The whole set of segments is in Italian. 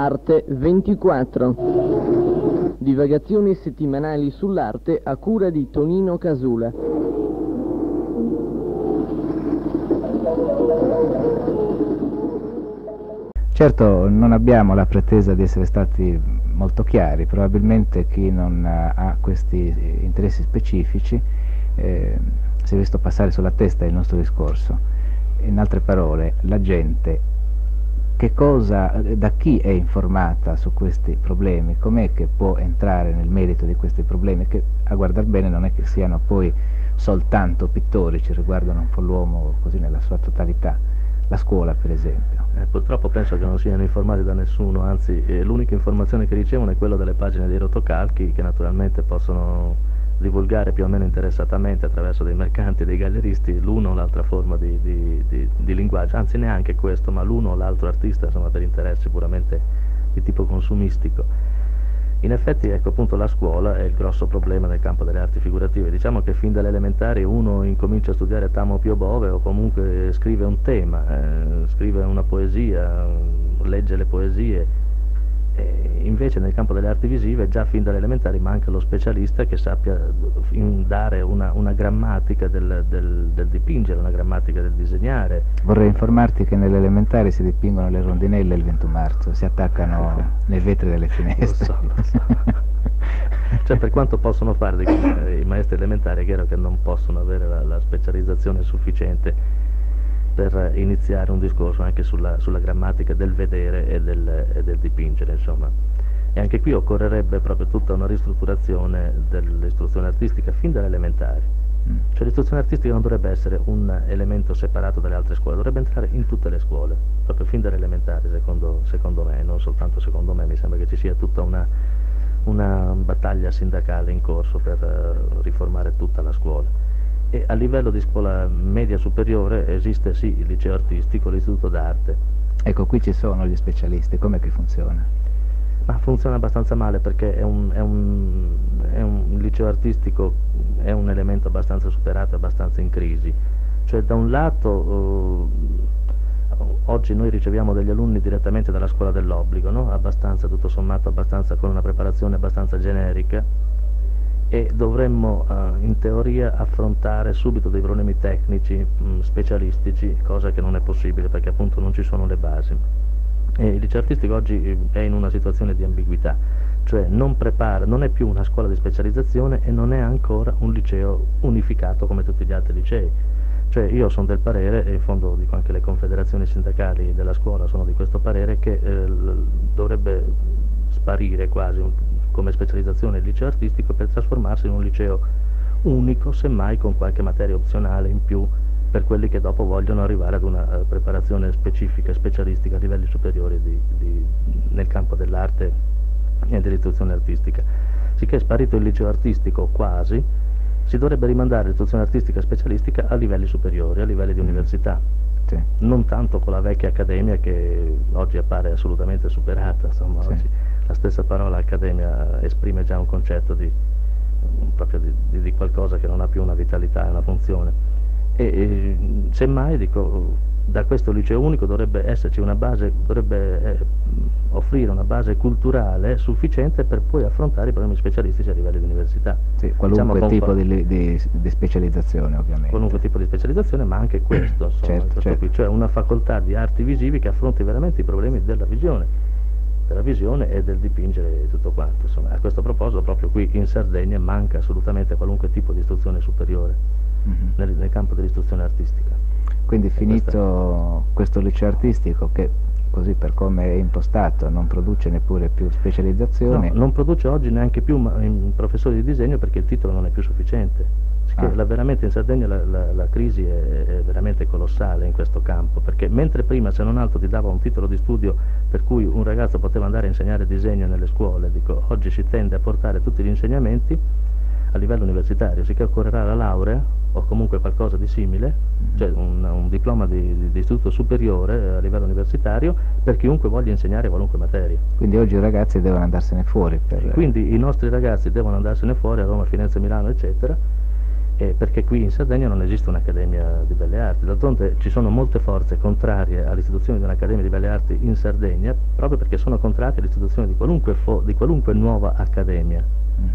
Arte 24. Divagazioni settimanali sull'arte a cura di Tonino Casula. Certo non abbiamo la pretesa di essere stati molto chiari, probabilmente chi non ha questi interessi specifici eh, si è visto passare sulla testa il nostro discorso. In altre parole, la gente cosa, da chi è informata su questi problemi, com'è che può entrare nel merito di questi problemi, che a guardar bene non è che siano poi soltanto pittorici, riguardano un po' l'uomo così nella sua totalità, la scuola per esempio. Eh, purtroppo penso che non siano informati da nessuno, anzi eh, l'unica informazione che ricevono è quella delle pagine dei rotocalchi che naturalmente possono divulgare più o meno interessatamente attraverso dei mercanti dei galleristi l'uno o l'altra forma di, di, di, di, linguaggio, anzi neanche questo, ma l'uno o l'altro artista insomma, per interessi puramente di tipo consumistico. In effetti ecco appunto la scuola è il grosso problema nel campo delle arti figurative, diciamo che fin dalle elementari uno incomincia a studiare Tamo Pio Bove o comunque scrive un tema, eh, scrive una poesia, legge le poesie, invece nel campo delle arti visive già fin dalle elementari manca lo specialista che sappia dare una, una grammatica del, del, del, dipingere, una grammatica del disegnare. Vorrei informarti che nelle elementari si dipingono le rondinelle il 20 marzo, si attaccano nei vetri delle finestre. Lo so, lo so. cioè per quanto possono fare i maestri elementari è chiaro che non possono avere la, la specializzazione sufficiente per iniziare un discorso anche sulla, sulla grammatica del vedere e del, e del dipingere, insomma. E anche qui occorrerebbe proprio tutta una ristrutturazione dell'istruzione artistica fin dalle elementari. Mm. Cioè l'istruzione artistica non dovrebbe essere un elemento separato dalle altre scuole, dovrebbe entrare in tutte le scuole, proprio fin dalle elementari secondo, secondo me, non soltanto secondo me, mi sembra che ci sia tutta una, una battaglia sindacale in corso per uh, riformare tutta la scuola. E a livello di scuola media superiore esiste sì il liceo artistico, l'istituto d'arte. Ecco, qui ci sono gli specialisti, com'è che funziona? Ma funziona abbastanza male perché è un, è un, è un liceo artistico, è un elemento abbastanza superato, abbastanza in crisi. Cioè da un lato eh, oggi noi riceviamo degli alunni direttamente dalla scuola dell'obbligo, no? abbastanza tutto sommato, abbastanza con una preparazione abbastanza generica, e dovremmo eh, in teoria affrontare subito dei problemi tecnici, mh, specialistici, cosa che non è possibile perché appunto non ci sono le basi. E il liceo artistico oggi eh, è in una situazione di ambiguità, cioè non, prepara, non è più una scuola di specializzazione e non è ancora un liceo unificato come tutti gli altri licei. Cioè io sono del parere, e in fondo dico anche le confederazioni sindacali della scuola sono di questo parere, che eh, dovrebbe sparire quasi un, come specializzazione il liceo artistico per trasformarsi in un liceo unico, semmai con qualche materia opzionale in più per quelli che dopo vogliono arrivare ad una uh, preparazione specifica specialistica a livelli superiori di, di, nel campo dell'arte e dell'istruzione artistica. Sicché è sparito il liceo artistico quasi, si dovrebbe rimandare l'istruzione artistica specialistica a livelli superiori, a livelli di università. Sì. Non tanto con la vecchia accademia che oggi appare assolutamente superata, insomma, sì. oggi la stessa parola accademia esprime già un concetto di, proprio di, di, qualcosa che non ha più una vitalità e una funzione. E, e semmai dico, da questo liceo unico dovrebbe esserci una base, dovrebbe eh, offrire una base culturale sufficiente per poi affrontare i problemi specialistici a livello di università. Sì, qualunque diciamo tipo di, di, di, specializzazione ovviamente. Qualunque tipo di specializzazione, ma anche questo, insomma, certo, certo. cioè una facoltà di arti visivi che affronti veramente i problemi della visione della visione e del dipingere tutto quanto. Insomma, a questo proposito proprio qui in Sardegna manca assolutamente qualunque tipo di istruzione superiore mm -hmm. nel, nel, campo dell'istruzione artistica. Quindi finito questo liceo artistico che così per come è impostato non produce neppure più specializzazione? No, non produce oggi neanche più professori di disegno perché il titolo non è più sufficiente ah. la, veramente in Sardegna la, la, la crisi è, è, veramente colossale in questo campo, perché mentre prima se non altro ti dava un titolo di studio per cui un ragazzo poteva andare a insegnare disegno nelle scuole, dico, oggi si tende a portare tutti gli insegnamenti a livello universitario, sicché occorrerà la laurea o comunque qualcosa di simile, cioè un, un diploma di, di, di, istituto superiore a livello universitario per chiunque voglia insegnare qualunque materia. Quindi oggi i ragazzi devono andarsene fuori. Per... Quindi i nostri ragazzi devono andarsene fuori a Roma, Firenze, Milano, eccetera, eh, perché qui in Sardegna non esiste un'Accademia di Belle Arti. D'altronde ci sono molte forze contrarie all'istituzione di un'Accademia di Belle Arti in Sardegna, proprio perché sono contrarie all'istituzione di qualunque, di qualunque nuova Accademia, mm.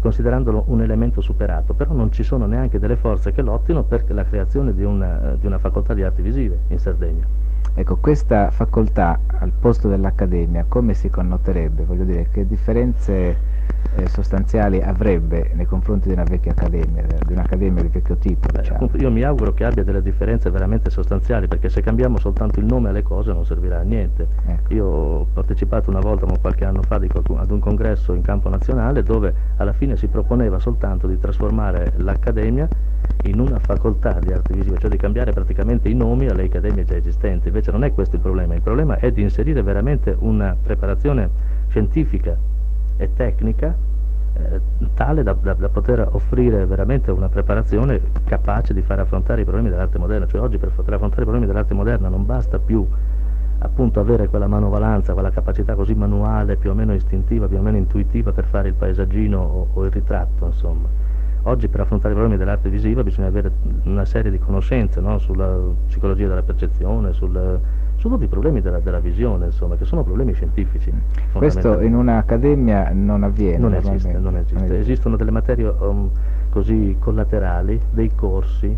considerandolo un elemento superato, però non ci sono neanche delle forze che lottino per la creazione di una, di una facoltà di arti visive in Sardegna. Ecco, questa facoltà al posto dell'Accademia come si connoterebbe? Voglio dire, che differenze eh, sostanziali avrebbe nei confronti di una vecchia accademia, di un'accademia di vecchio tipo. Beh, diciamo. io mi auguro che abbia delle differenze veramente sostanziali, perché se cambiamo soltanto il nome alle cose non servirà a niente. Ecco. Io ho partecipato una volta, qualche anno fa, ad un congresso in campo nazionale dove alla fine si proponeva soltanto di trasformare l'accademia in una facoltà di arte visiva, cioè di cambiare praticamente i nomi alle accademie già esistenti. Invece non è questo il problema, il problema è di inserire veramente una preparazione scientifica e tecnica eh, tale da, da, da, poter offrire veramente una preparazione capace di far affrontare i problemi dell'arte moderna, cioè oggi per poter affrontare i problemi dell'arte moderna non basta più appunto avere quella manovalanza, quella capacità così manuale, più o meno istintiva, più o meno intuitiva per fare il paesaggino o, o il ritratto, insomma. Oggi per affrontare i problemi dell'arte visiva bisogna avere una serie di conoscenze no? sulla psicologia della percezione, sul, su tutti i problemi della, della, visione, insomma, che sono problemi scientifici. Questo in un'accademia non avviene? Non esiste, non esiste. non esiste. Esistono delle materie um, così collaterali, dei corsi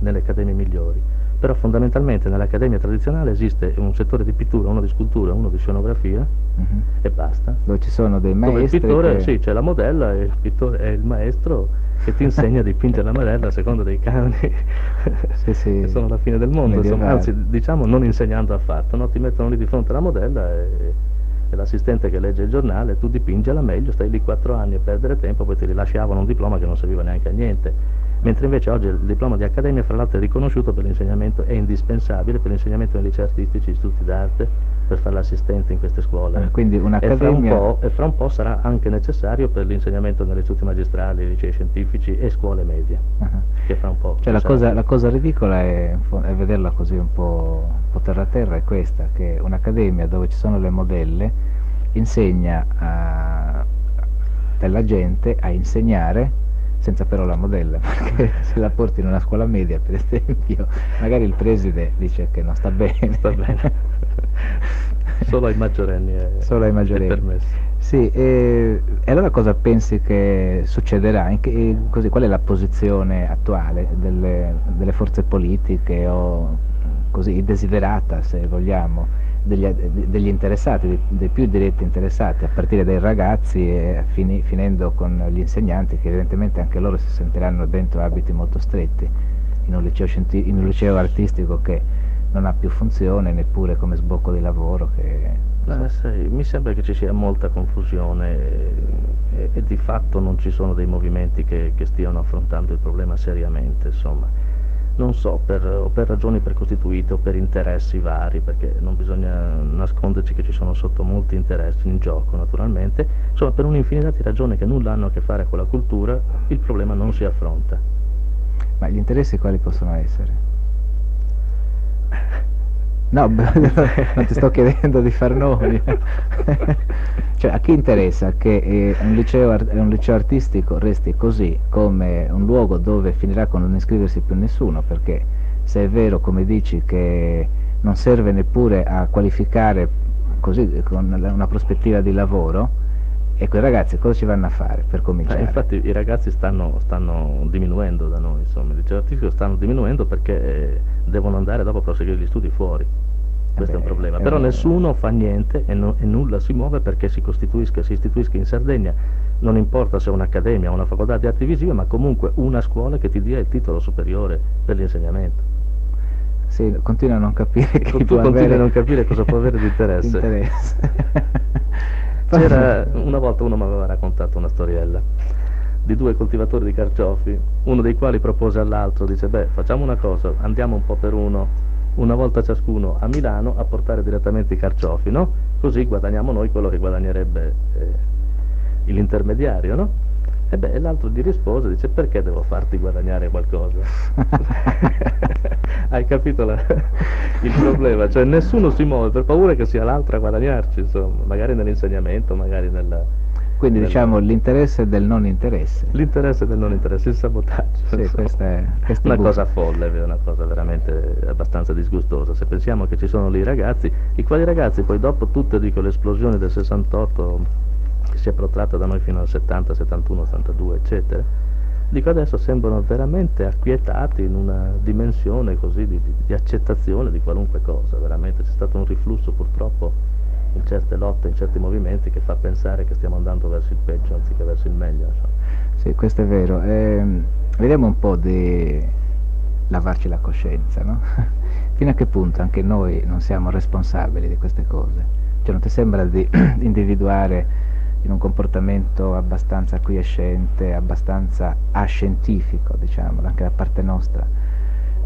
nelle accademie migliori. Però fondamentalmente nell'accademia tradizionale esiste un settore di pittura, uno di scultura, uno di scenografia uh mhm. -huh. e basta. Dove ci sono dei maestri? Dove il pittore, che... sì, c'è la modella e il pittore è il maestro che ti insegna a dipingere la madella secondo dei canoni sì, sì. che sono la fine del mondo, insomma, anzi diciamo non insegnando affatto, no? ti mettono lì di fronte alla modella e, e l'assistente che legge il giornale, tu dipingi alla meglio, stai lì quattro anni a perdere tempo, poi ti rilasciavano un diploma che non serviva neanche a niente. Mentre invece oggi il diploma di accademia, fra l'altro, è riconosciuto per l'insegnamento, è indispensabile per l'insegnamento nei licei artistici, istituti d'arte, per fare l'assistente in queste scuole. Ah, quindi un'accademia... E, e fra un po' sarà anche necessario per l'insegnamento negli istituti magistrali, licei scientifici e scuole medie. -huh. Che fra un po'. Cioè la cosa, la cosa, ridicola è, è, vederla così un po', un po' terra terra, è questa, che un'accademia dove ci sono le modelle insegna a, della gente a insegnare senza però la modella, perché se la porti in una scuola media, per esempio, magari il preside dice che non sta bene. Sta bene. Solo ai maggiorenni è, Solo ai maggiorenni. permesso. Sì, e, e, allora cosa pensi che succederà? Che, così, qual è la posizione attuale delle, delle forze politiche o così desiderata, se vogliamo, degli, degli interessati, dei, dei, più diretti interessati, a partire dai ragazzi e fini, finendo con gli insegnanti, che evidentemente anche loro si sentiranno dentro abiti molto stretti, in un liceo, in un liceo artistico che non ha più funzione neppure come sbocco di lavoro. Che, Beh, sai, mi sembra che ci sia molta confusione e, e, di fatto non ci sono dei movimenti che, che stiano affrontando il problema seriamente, insomma non so, per, o per ragioni precostituite o per interessi vari, perché non bisogna nasconderci che ci sono sotto molti interessi in gioco naturalmente, insomma per un'infinità di ragioni che nulla hanno a che fare con la cultura, il problema non si affronta. Ma gli interessi quali possono essere? No, non ti sto chiedendo di far nomi. cioè, a chi interessa che eh, un, liceo, un, liceo, artistico resti così, come un luogo dove finirà con non iscriversi più nessuno? Perché se è vero, come dici, che non serve neppure a qualificare così con una prospettiva di lavoro, e quei ragazzi cosa ci vanno a fare per cominciare? Eh, infatti i ragazzi stanno, stanno, diminuendo da noi, insomma, il liceo artistico stanno diminuendo perché eh, devono andare dopo a proseguire gli studi fuori. Questo eh beh, è un problema. Però nessuno fa niente e, no, e, nulla si muove perché si costituisca, si istituisca in Sardegna, non importa se è un'accademia o una facoltà di arti visive, ma comunque una scuola che ti dia il titolo superiore per l'insegnamento. Sì, continuo a non capire che tu continui a non capire cosa può avere di interesse. interesse. C'era una volta uno mi aveva raccontato una storiella di due coltivatori di carciofi, uno dei quali propose all'altro, dice beh facciamo una cosa, andiamo un po' per uno, una volta ciascuno a Milano a portare direttamente i carciofi, no? Così guadagniamo noi quello che guadagnerebbe eh, l'intermediario, no? E beh, l'altro gli rispose, dice perché devo farti guadagnare qualcosa? Hai capito la, il problema? Cioè nessuno si muove per paura che sia l'altro a guadagnarci, insomma, magari nell'insegnamento, magari nella, Quindi del- diciamo l'interesse del non interesse. L'interesse del non interesse, il sabotaggio. Sì, questa è, questa è una cosa folle, è una cosa veramente abbastanza disgustosa. Se pensiamo che ci sono lì i ragazzi, i quali ragazzi poi dopo tutte dico, l'esplosione del 68 che si è protratta da noi fino al 70, 71, 82, eccetera, dico adesso sembrano veramente acquietati in una dimensione così di, di- di accettazione di qualunque cosa, veramente c'è stato un riflusso purtroppo in certe lotte, in certi movimenti che fa pensare che stiamo andando verso il peggio anziché verso il meglio. insomma. Sì, questo è vero. Ehm, vediamo un po' di lavarci la coscienza, no? Fino a che punto anche noi non siamo responsabili di queste cose? Cioè non ti sembra di individuare in un comportamento abbastanza quiescente, abbastanza ascientifico, diciamo, anche da parte nostra?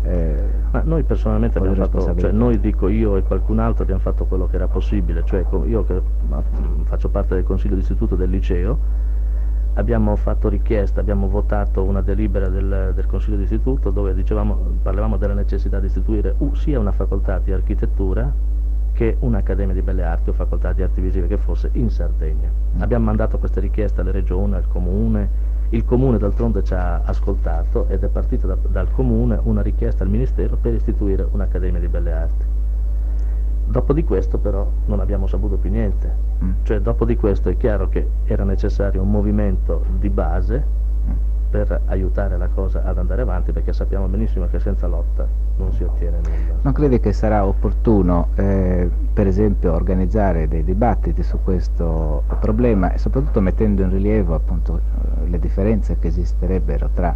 eh, Ma noi personalmente abbiamo fatto, cioè noi dico io e qualcun altro abbiamo fatto quello che era possibile, cioè io che faccio parte del consiglio d'istituto del liceo, abbiamo fatto richiesta, abbiamo votato una delibera del, del consiglio d'istituto dove dicevamo, parlavamo della necessità di istituire sia una facoltà di architettura che un'accademia di belle arti o facoltà di arti visive che fosse in Sardegna. Mm. Abbiamo mandato queste richieste alle regioni, al comune, il comune d'altronde ci ha ascoltato ed è partita da- dal comune una richiesta al ministero per istituire un'accademia di belle arti. Dopo di questo però non abbiamo saputo più niente, mm, cioè dopo di questo è chiaro che era necessario un movimento di base mm. Per aiutare la cosa ad andare avanti perché sappiamo benissimo che senza lotta non si ottiene nulla. Non credi che sarà opportuno, eh, per esempio, organizzare dei dibattiti su questo problema e soprattutto mettendo in rilievo appunto eh, le differenze che esisterebbero tra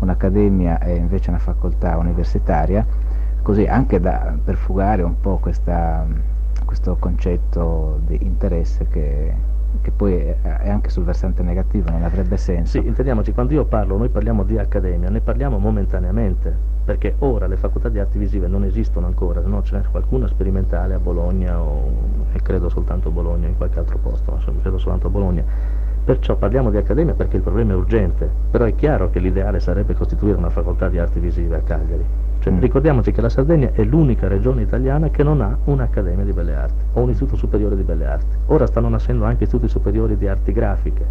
un'accademia e invece una facoltà universitaria, così anche da, per fugare un po' questa, questo concetto di interesse che, che poi è, anche sul versante negativo, non avrebbe senso. Sì, intendiamoci, quando io parlo, noi parliamo di accademia, ne parliamo momentaneamente, perché ora le facoltà di arti visive non esistono ancora, no? ce n'è qualcuna sperimentale a Bologna o, e credo soltanto a Bologna, in qualche altro posto, ma credo soltanto a Bologna. Perciò parliamo di accademia perché il problema è urgente, però è chiaro che l'ideale sarebbe costituire una facoltà di arti visive a Cagliari. Cioè, Mm. Ricordiamoci che la Sardegna è l'unica regione italiana che non ha un'accademia di belle arti o un istituto superiore di belle arti. Ora stanno nascendo anche istituti superiori di arti grafiche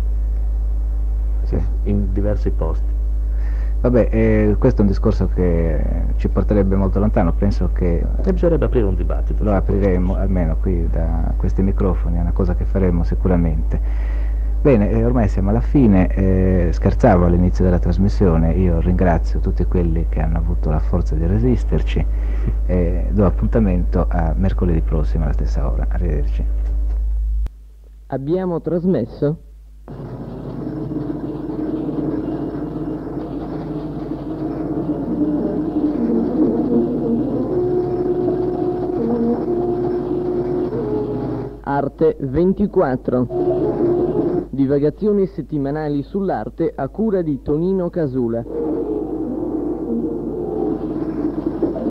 Sì. in diversi posti. Vabbè, eh, questo è un discorso che ci porterebbe molto lontano, penso che E bisognerebbe aprire un dibattito. lo apriremo almeno qui da questi microfoni, è una cosa che faremo sicuramente. Bene, eh, ormai siamo alla fine, eh, scherzavo all'inizio della trasmissione, io ringrazio tutti quelli che hanno avuto la forza di resisterci e do appuntamento a mercoledì prossimo alla stessa ora. Arrivederci. Abbiamo trasmesso Arte 24 Divagazioni settimanali sull'arte a cura di Tonino Casula